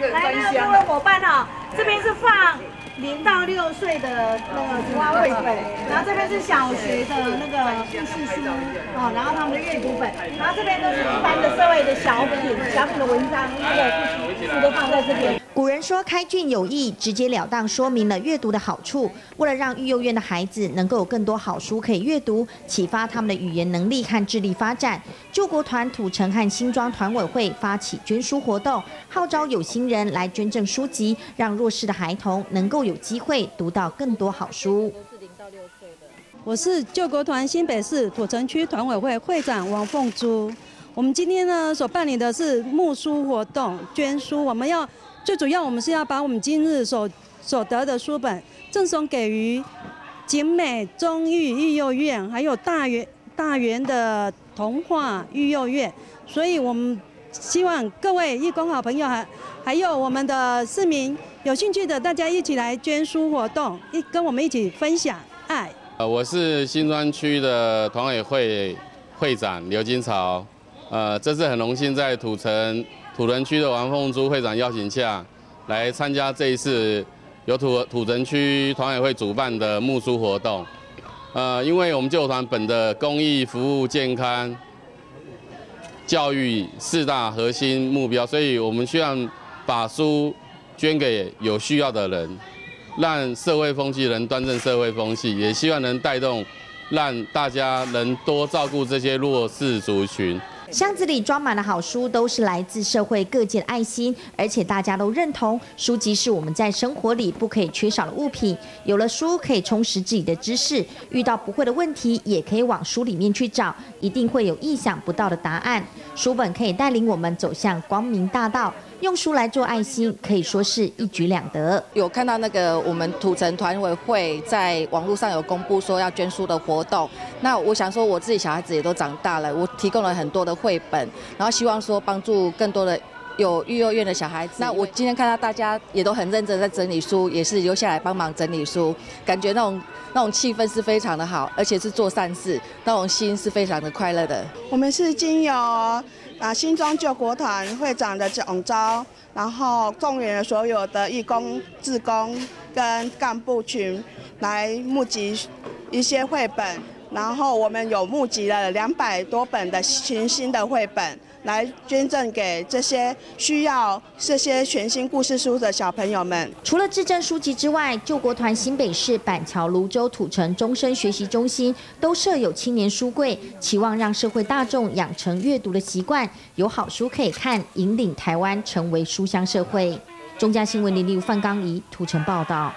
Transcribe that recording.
来，那个各位伙伴哈，这边是放零到六岁的那个图画绘本，然后这边是小学的那个故事书，哦，然后他们的阅读本，然后这边都是一般的社会的小品、小品的文章，那个故事书都放在这边。古人说开卷有益，直截了当说明了阅读的好处。为了让育幼院的孩子能够有更多好书可以阅读，启发他们的语言能力和智力发展，救国团土城和新庄团委会发起捐书活动，号召有心人来捐赠书籍，让弱势的孩童能够有机会读到更多好书。都是零到六岁的我是救国团新北市土城区团委会会长王凤珠。我们今天呢所办理的是募书活动，捐书，我们要。最主要，我们是要把我们今日所所得的书本赠送给予景美中育育幼院，还有大园大园的童话育幼院。所以我们希望各位义工好朋友，还还有我们的市民有兴趣的，大家一起来捐书活动，一跟我们一起分享爱。呃，我是新庄区的团委会会长刘金朝，呃，这次很荣幸在土城。土城区的王凤珠会长邀请下，来参加这一次由土土城区团委会主办的募书活动。呃，因为我们救团本的公益服务、健康、教育四大核心目标，所以我们希望把书捐给有需要的人，让社会风气能端正社会风气，也希望能带动，让大家能多照顾这些弱势族群。箱子里装满了好书，都是来自社会各界的爱心，而且大家都认同书籍是我们在生活里不可以缺少的物品。有了书，可以充实自己的知识，遇到不会的问题，也可以往书里面去找，一定会有意想不到的答案。书本可以带领我们走向光明大道。用书来做爱心，可以说是一举两得。有看到那个我们土城团委会在网络上有公布说要捐书的活动，那我想说我自己小孩子也都长大了，我提供了很多的绘本，然后希望说帮助更多的有育幼院的小孩子。那我今天看到大家也都很认真在整理书，也是留下来帮忙整理书，感觉那种那种气氛是非常的好，而且是做善事，那种心是非常的快乐的。我们是经由。啊！新庄救国团会长的总招，然后动员了所有的义工、志工跟干部群来募集一些绘本，然后我们有募集了两百多本的全新的绘本。来捐赠给这些需要这些全新故事书的小朋友们。除了自赠书籍之外，救国团新北市板桥、泸州、土城终身学习中心都设有青年书柜，期望让社会大众养成阅读的习惯，有好书可以看，引领台湾成为书香社会。中嘉新闻林立范刚仪土城报道。